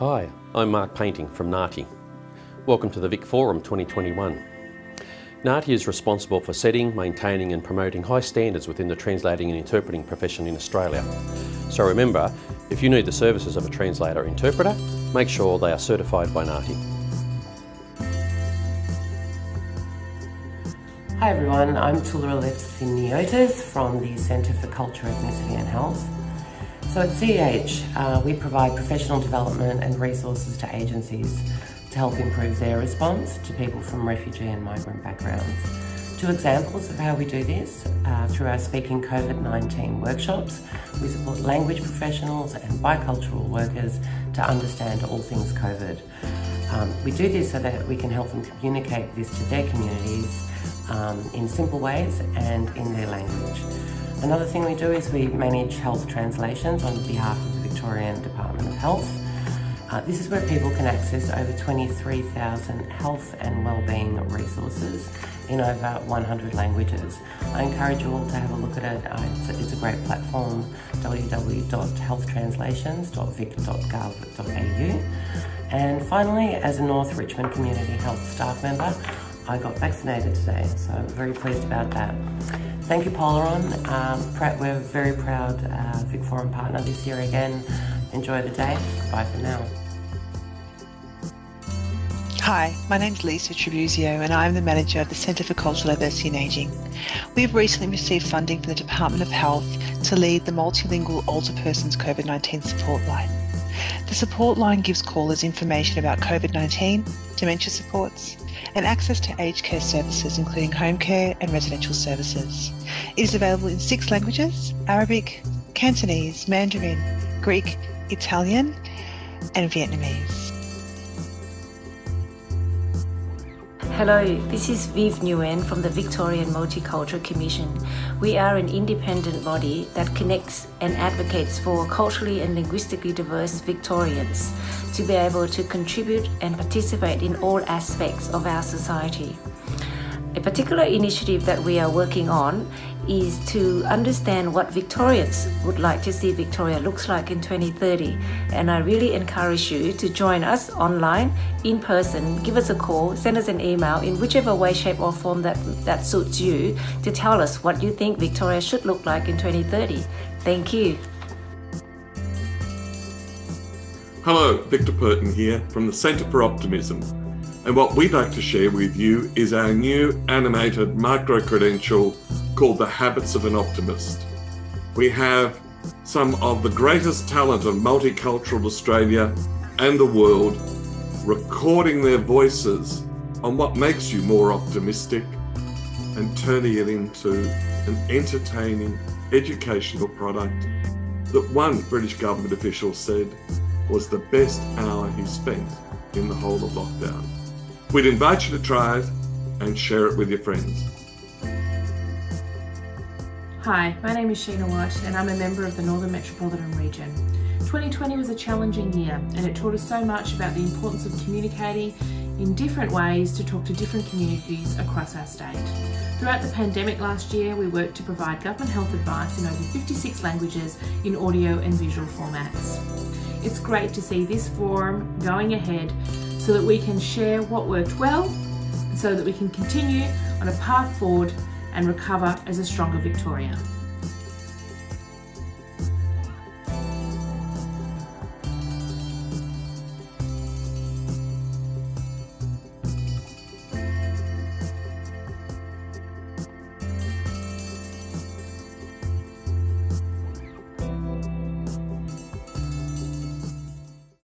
Hi, I'm Mark Painting from NAATI. Welcome to the Vic Forum 2021. NAATI is responsible for setting, maintaining and promoting high standards within the translating and interpreting profession in Australia. So remember, if you need the services of a translator or interpreter, make sure they are certified by NAATI. Hi everyone, I'm Tula Niotas from the Centre for Culture, Ethnicity and Health. So at CEH, uh, we provide professional development and resources to agencies to help improve their response to people from refugee and migrant backgrounds. Two examples of how we do this uh, through our Speaking COVID-19 workshops. We support language professionals and bicultural workers to understand all things COVID. Um, we do this so that we can help them communicate this to their communities um, in simple ways and in their language. Another thing we do is we manage health translations on behalf of the Victorian Department of Health. Uh, this is where people can access over 23,000 health and wellbeing resources in over 100 languages. I encourage you all to have a look at it. Uh, it's, a, it's, a, great platform, www.healthtranslations.vic.gov.au. And finally, as a North Richmond Community Health staff member, I got vaccinated today, so I'm very pleased about that. Thank you, Polaron. Um, we're very proud uh, Vic Forum partner this year again. Enjoy the day. Bye for now. Hi, my name is Lisa Tribuzio and I'm the manager of the Centre for Cultural Diversity and Ageing. We have recently received funding from the Department of Health to lead the multilingual older persons COVID 19 support line. The support line gives callers information about COVID 19, dementia supports, and access to aged care services, including home care and residential services. It is available in six languages Arabic, Cantonese, Mandarin, Greek, Italian, and Vietnamese. Hello, this is Viv Nguyen from the Victorian Multicultural Commission. We are an independent body that connects and advocates for culturally and linguistically diverse Victorians to be able to contribute and participate in all aspects of our society. A particular initiative that we are working on is to understand what Victorians would like to see Victoria looks like in 2030. And I really encourage you to join us online, in person, give us a call, send us an email in whichever way, shape, or form that, that suits you to tell us what you think Victoria should look like in 2030. Thank you. Hello, Victor Perton here from the Centre for Optimism. And what we'd like to share with you is our new animated micro credential called The Habits of an Optimist. We have some of the greatest talent of multicultural Australia and the world recording their voices on what makes you more optimistic and turning it into an entertaining educational product that one British government official said was the best hour he spent in the whole of lockdown. We'd invite you to try it and share it with your friends. Hi, my name is Sheena Watt and I'm a member of the Northern Metropolitan Region. 2020 was a challenging year and it taught us so much about the importance of communicating in different ways to talk to different communities across our state. Throughout the pandemic last year, we worked to provide government health advice in over 56 languages in audio and visual formats. It's great to see this forum going ahead so that we can share what worked well so that we can continue on a path forward and recover as a stronger Victoria.